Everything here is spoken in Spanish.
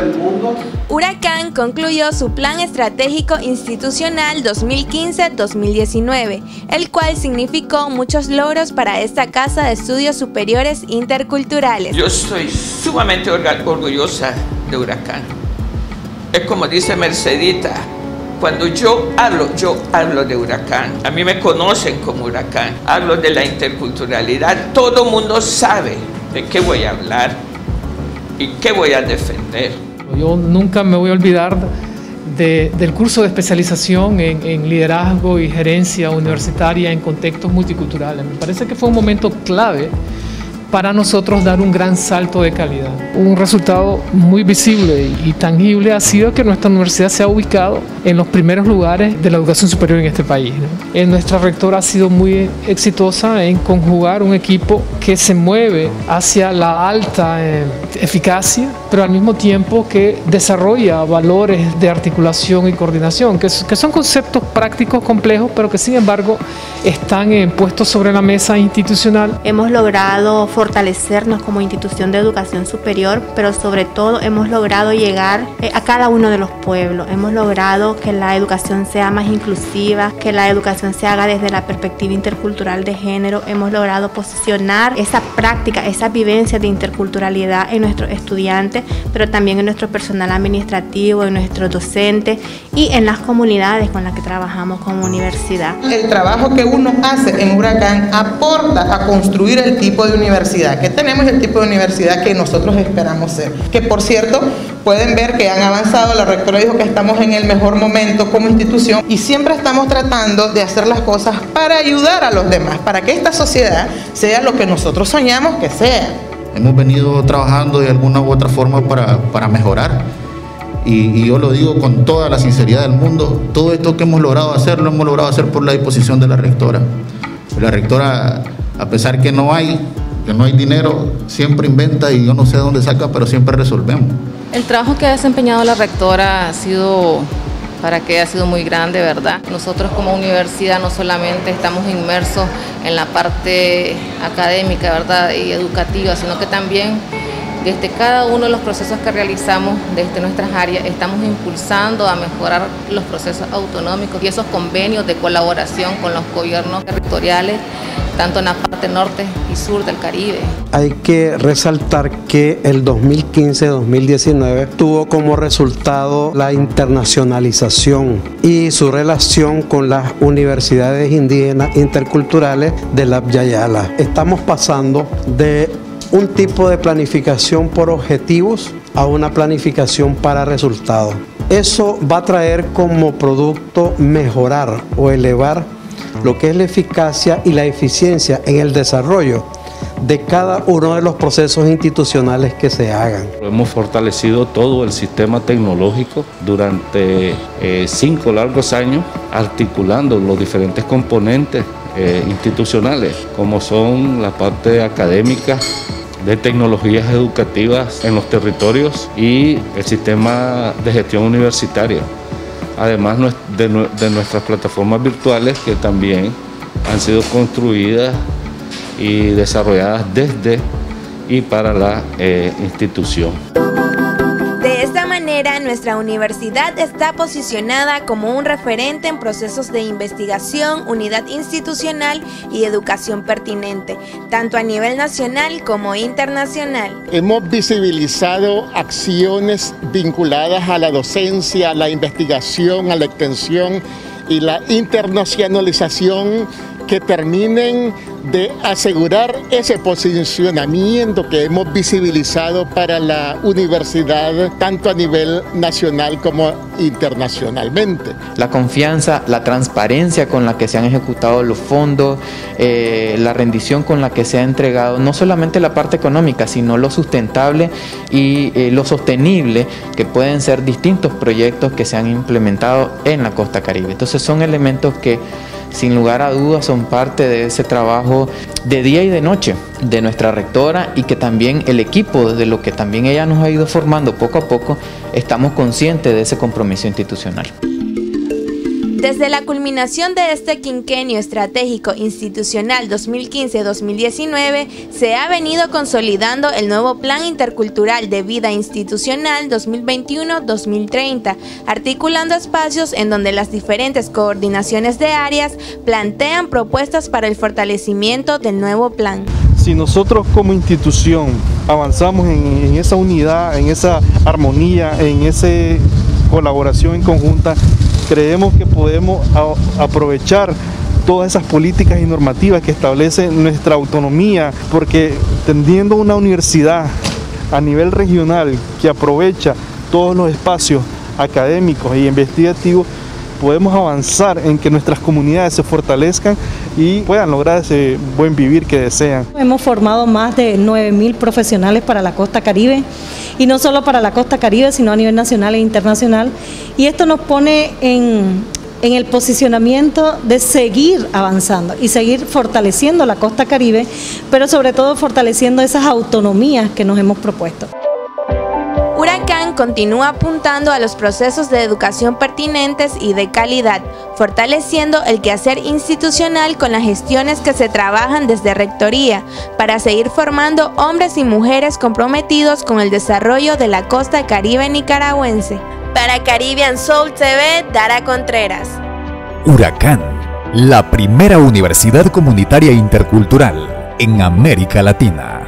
del mundo. Huracán concluyó su Plan Estratégico Institucional 2015-2019, el cual significó muchos logros para esta Casa de Estudios Superiores Interculturales. Yo estoy sumamente orgullosa de Huracán. Es como dice Mercedita, cuando yo hablo, yo hablo de huracán. A mí me conocen como huracán. Hablo de la interculturalidad. Todo mundo sabe de qué voy a hablar y qué voy a defender. Yo nunca me voy a olvidar del curso de especialización en, liderazgo y gerencia universitaria en contextos multiculturales. Me parece que fue un momento clave para nosotros dar un gran salto de calidad. Un resultado muy visible y tangible ha sido que nuestra universidad se ha ubicado en los primeros lugares de la educación superior en este país. nuestra rectora ha sido muy exitosa en conjugar un equipo que se mueve hacia la alta eh, eficacia, pero al mismo tiempo que desarrolla valores de articulación y coordinación, que, son conceptos prácticos complejos, pero que sin embargo están eh, puestos sobre la mesa institucional. Hemos logrado fortalecernos como institución de educación superior, pero sobre todo hemos logrado llegar eh, a cada uno de los pueblos. Hemos logrado que la educación sea más inclusiva, que la educación se haga desde la perspectiva intercultural de género. Hemos logrado posicionar esa práctica, esa vivencia de interculturalidad en nuestros estudiantes, pero también en nuestro personal administrativo, en nuestros docentes y en las comunidades con las que trabajamos como universidad. El trabajo que uno hace en Huracán aporta a construir el tipo de universidad que tenemos el tipo de universidad que nosotros esperamos ser. Que por cierto, pueden ver que han avanzado, la rectora dijo que estamos en el mejor momento como institución y siempre estamos tratando de hacer las cosas para ayudar a los demás, para que esta sociedad sea lo que nosotros soñamos que sea. Hemos venido trabajando de alguna u otra forma para, para mejorar. Y, y, yo lo digo con toda la sinceridad del mundo, todo esto que hemos logrado hacer lo hemos logrado hacer por la disposición de la rectora. La rectora, a pesar que no hay que no hay dinero, siempre inventa y yo no sé dónde saca, pero siempre resolvemos. El trabajo que ha desempeñado la rectora ha sido para que ha sido muy grande, ¿verdad? Nosotros como universidad no solamente estamos inmersos en la parte académica, ¿verdad? Y educativa, sino que también desde cada uno de los procesos que realizamos desde nuestras áreas estamos impulsando a mejorar los procesos autonómicos y esos convenios de colaboración con los gobiernos territoriales tanto en la parte norte y sur del Caribe. Hay que resaltar que el 2015-2019 tuvo como resultado la internacionalización y su relación con las universidades indígenas interculturales de la Yayala. Estamos pasando de un tipo de planificación por objetivos a una planificación para resultados. Eso va a traer como producto mejorar o elevar lo que es la eficacia y la eficiencia en el desarrollo de cada uno de los procesos institucionales que se hagan. Hemos fortalecido todo el sistema tecnológico durante eh, cinco largos años, articulando los diferentes componentes eh, institucionales, como son la parte académica, de tecnologías educativas en los territorios y el sistema de gestión universitaria además de, nuestras plataformas virtuales que también han sido construidas y desarrolladas desde y para la eh, institución nuestra universidad está posicionada como un referente en procesos de investigación, unidad institucional y educación pertinente, tanto a nivel nacional como internacional. Hemos visibilizado acciones vinculadas a la docencia, a la investigación, a la extensión y la internacionalización que terminen de asegurar ese posicionamiento que hemos visibilizado para la universidad tanto a nivel nacional como internacionalmente. La confianza, la transparencia con la que se han ejecutado los fondos, eh, la rendición con la que se ha entregado no solamente la parte económica, sino lo sustentable y eh, lo sostenible que pueden ser distintos proyectos que se han implementado en la costa caribe. Entonces son elementos que sin lugar a dudas son parte de ese trabajo de día y de noche de nuestra rectora y que también el equipo, de lo que también ella nos ha ido formando poco a poco, estamos conscientes de ese compromiso institucional. Desde la culminación de este quinquenio estratégico institucional 2015-2019, se ha venido consolidando el nuevo Plan Intercultural de Vida Institucional 2021-2030, articulando espacios en donde las diferentes coordinaciones de áreas plantean propuestas para el fortalecimiento del nuevo plan. Si nosotros como institución avanzamos en, esa unidad, en esa armonía, en esa colaboración en conjunta, creemos que podemos aprovechar todas esas políticas y normativas que establecen nuestra autonomía, porque teniendo una universidad a nivel regional que aprovecha todos los espacios académicos e investigativos, podemos avanzar en que nuestras comunidades se fortalezcan y puedan lograr ese buen vivir que desean. Hemos formado más de 9.000 profesionales para la costa caribe y no solo para la costa caribe, sino a nivel nacional e internacional. Y esto nos pone en, en el posicionamiento de seguir avanzando y seguir fortaleciendo la costa caribe, pero sobre todo fortaleciendo esas autonomías que nos hemos propuesto. Continúa apuntando a los procesos de educación pertinentes y de calidad, fortaleciendo el quehacer institucional con las gestiones que se trabajan desde Rectoría, para seguir formando hombres y mujeres comprometidos con el desarrollo de la costa caribe nicaragüense. Para Caribbean Soul TV, Dara Contreras. Huracán, la primera universidad comunitaria intercultural en América Latina.